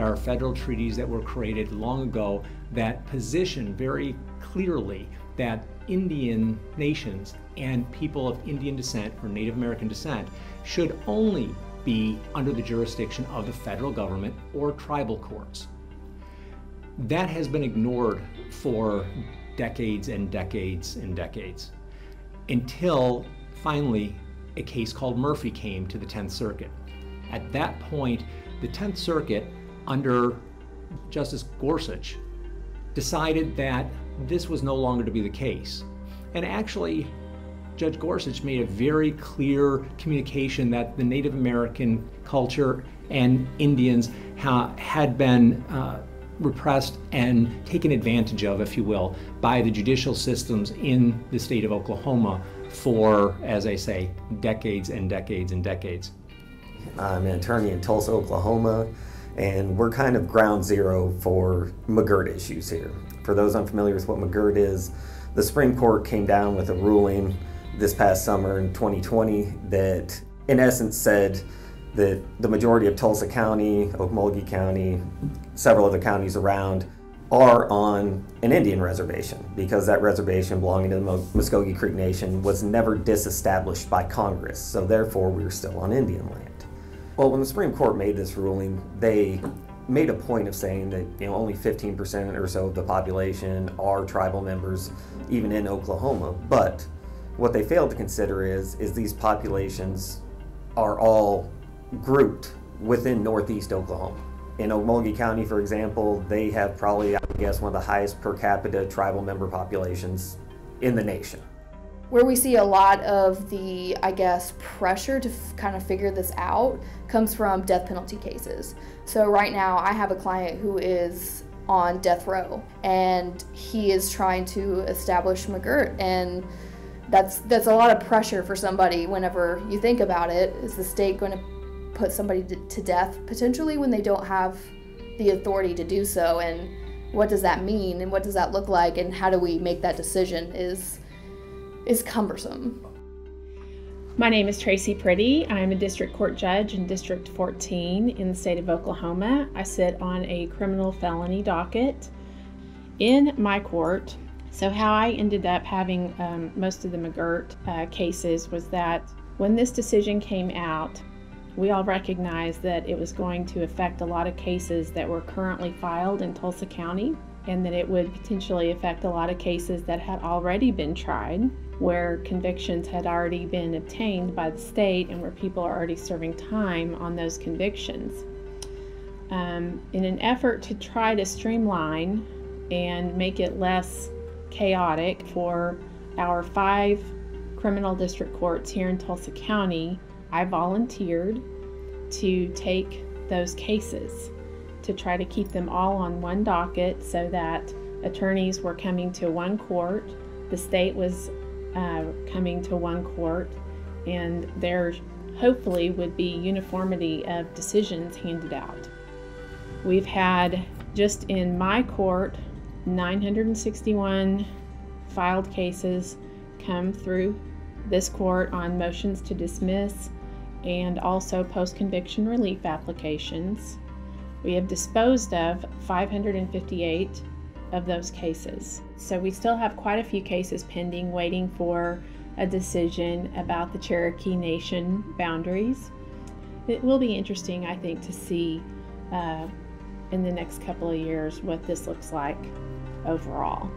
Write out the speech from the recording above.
There are federal treaties that were created long ago that position very clearly that Indian nations and people of Indian descent or Native American descent should only be under the jurisdiction of the federal government or tribal courts. That has been ignored for decades and decades and decades until finally a case called Murphy came to the 10th Circuit. At that point, the 10th Circuit, under Justice Gorsuch, decided that this was no longer to be the case. And actually, Judge Gorsuch made a very clear communication that the Native American culture and Indians ha- had been uh, repressed and taken advantage of, if you will, by the judicial systems in the state of Oklahoma for, as I say, decades and decades and decades. I'm an attorney in Tulsa, Oklahoma, and we're kind of ground zero for McGirt issues here. For those unfamiliar with what McGirt is, the Supreme Court came down with a ruling this past summer in 2020 that, in essence, said that the majority of Tulsa County, Okmulgee County, several other counties around are on an Indian reservation because that reservation belonging to the Muskogee Creek Nation was never disestablished by Congress, so therefore we are still on Indian land. Well, when the Supreme Court made this ruling, they made a point of saying that you know only 15% or so of the population are tribal members, even in Oklahoma. But what they failed to consider is is these populations are all grouped within Northeast Oklahoma. In Okmulgee County, for example, they have probably, I guess, one of the highest per capita tribal member populations in the nation. Where we see a lot of the, I guess, pressure to kind of figure this out comes from death penalty cases. So, right now, I have a client who is on death row and he is trying to establish McGirt. And that's, that's a lot of pressure for somebody whenever you think about it. Is the state going to put somebody to death potentially when they don't have the authority to do so? And what does that mean? And what does that look like? And how do we make that decision? Is is cumbersome. My name is Tracy Priddy. I'm a district court judge in District 14 in the state of Oklahoma. I sit on a criminal felony docket in my court. So, how I ended up having um, most of the McGirt uh, cases was that when this decision came out, we all recognized that it was going to affect a lot of cases that were currently filed in Tulsa County and that it would potentially affect a lot of cases that had already been tried where convictions had already been obtained by the state and where people are already serving time on those convictions. Um, in an effort to try to streamline and make it less chaotic for our five criminal district courts here in Tulsa County, I volunteered to take those cases to try to keep them all on one docket so that attorneys were coming to one court, the state was uh, coming to one court, and there hopefully would be uniformity of decisions handed out. We've had just in my court 961 filed cases come through this court on motions to dismiss and also post conviction relief applications. We have disposed of 558 of those cases. So we still have quite a few cases pending, waiting for a decision about the Cherokee Nation boundaries. It will be interesting, I think, to see uh, in the next couple of years what this looks like overall.